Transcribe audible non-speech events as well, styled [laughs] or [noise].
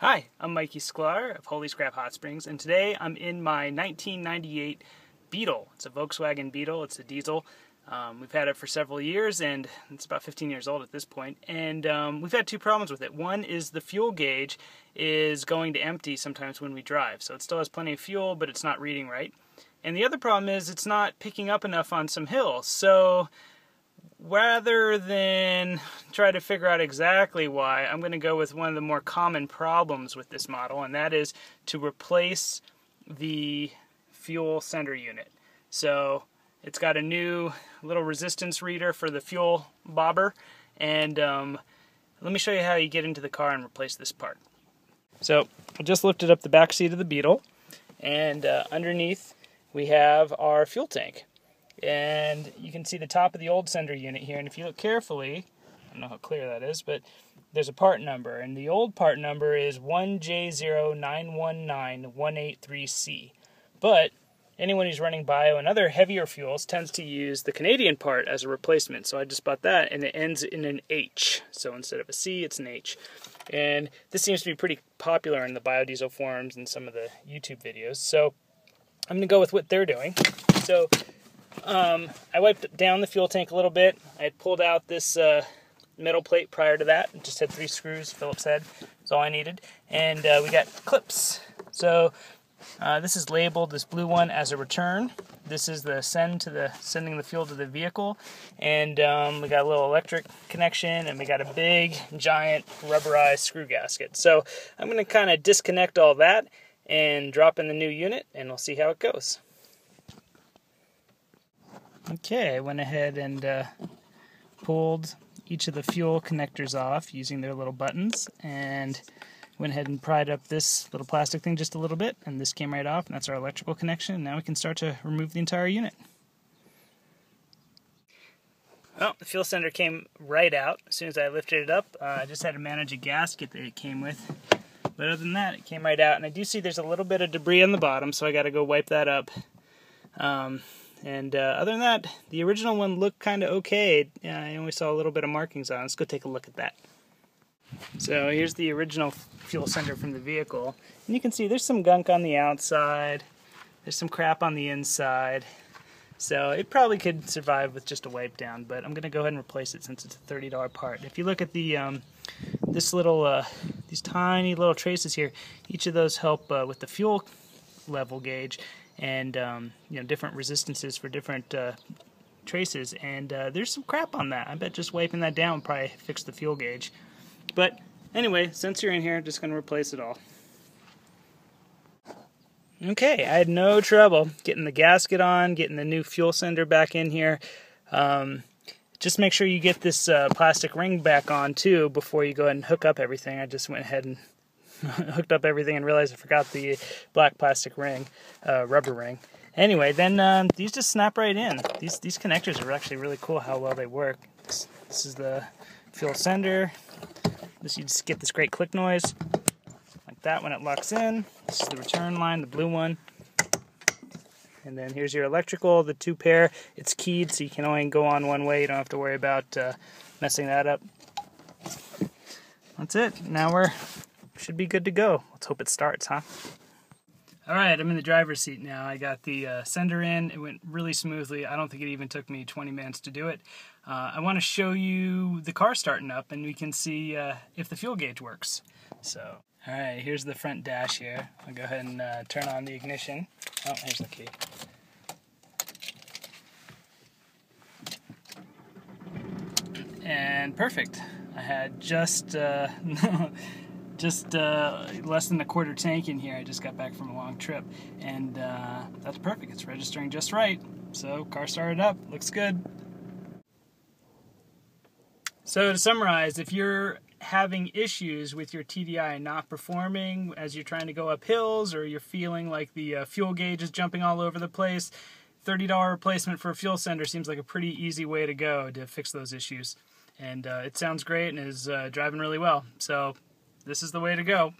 Hi, I'm Mikey Sklar of Holy Scrap Hot Springs, and today I'm in my 1998 Beetle. It's a Volkswagen Beetle, it's a diesel. Um, we've had it for several years, and it's about 15 years old at this point. And um, we've had two problems with it. One is the fuel gauge is going to empty sometimes when we drive, so it still has plenty of fuel, but it's not reading right. And the other problem is it's not picking up enough on some hills. So rather than try to figure out exactly why, I'm going to go with one of the more common problems with this model, and that is to replace the fuel sender unit. So it's got a new little resistance reader for the fuel bobber, and um, let me show you how you get into the car and replace this part. So I just lifted up the back seat of the Beetle, and uh, underneath we have our fuel tank and you can see the top of the old sender unit here. And if you look carefully I don't know how clear that is but there's a part number. And the old part number is 1J0919183C but anyone who's running bio and other heavier fuels tends to use the Canadian part as a replacement. So I just bought that and it ends in an H. So instead of a C it's an H. And this seems to be pretty popular in the biodiesel forums and some of the YouTube videos. So I'm going to go with what they're doing. So um, I wiped down the fuel tank a little bit. I had pulled out this uh, metal plate prior to that. It just had three screws, Phillips head. That's all I needed. And uh, we got clips. So uh, this is labeled, this blue one, as a return. This is the send to the sending the fuel to the vehicle, and um, we got a little electric connection, and we got a big, giant rubberized screw gasket. So I'm going to kind of disconnect all that and drop in the new unit, and we'll see how it goes. Okay, I went ahead and uh, pulled each of the fuel connectors off using their little buttons and went ahead and pried up this little plastic thing just a little bit and this came right off and that's our electrical connection. Now we can start to remove the entire unit. Well, the fuel sender came right out as soon as I lifted it up. Uh, I just had to manage a gasket that it came with. But other than that, it came right out. And I do see there's a little bit of debris on the bottom, so I got to go wipe that up. Um, and uh, other than that, the original one looked kind of okay. I only saw a little bit of markings on. Let's go take a look at that. So here's the original fuel sender from the vehicle. And you can see there's some gunk on the outside. There's some crap on the inside. So it probably could survive with just a wipe down, but I'm going to go ahead and replace it since it's a $30 part. If you look at the um, this little, uh, these tiny little traces here, each of those help uh, with the fuel level gauge and um, you know different resistances for different uh, traces. And uh, there's some crap on that. I bet just wiping that down probably fix the fuel gauge. But anyway, since you're in here, I'm just going to replace it all. Okay, I had no trouble getting the gasket on, getting the new fuel sender back in here. Um, just make sure you get this uh, plastic ring back on too before you go ahead and hook up everything. I just went ahead and [laughs] hooked up everything and realized I forgot the black plastic ring, uh, rubber ring. Anyway, then um, these just snap right in. These these connectors are actually really cool how well they work. This, this is the fuel sender. This you just get this great click noise like that when it locks in. This is the return line, the blue one. And then here's your electrical, the two pair. It's keyed, so you can only go on one way. You don't have to worry about uh, messing that up. That's it. Now we're should be good to go. Let's hope it starts, huh? All right, I'm in the driver's seat now. I got the uh, sender in. It went really smoothly. I don't think it even took me 20 minutes to do it. Uh, I want to show you the car starting up and we can see uh, if the fuel gauge works. So, all right, here's the front dash here. I'll go ahead and uh, turn on the ignition. Oh, here's the key. And perfect. I had just uh, [laughs] just uh, less than a quarter tank in here. I just got back from a long trip, and uh, that's perfect. It's registering just right. So car started up, looks good. So to summarize, if you're having issues with your TDI not performing as you're trying to go up hills, or you're feeling like the uh, fuel gauge is jumping all over the place, $30 replacement for a fuel sender seems like a pretty easy way to go to fix those issues. And uh, it sounds great and is uh, driving really well. So this is the way to go.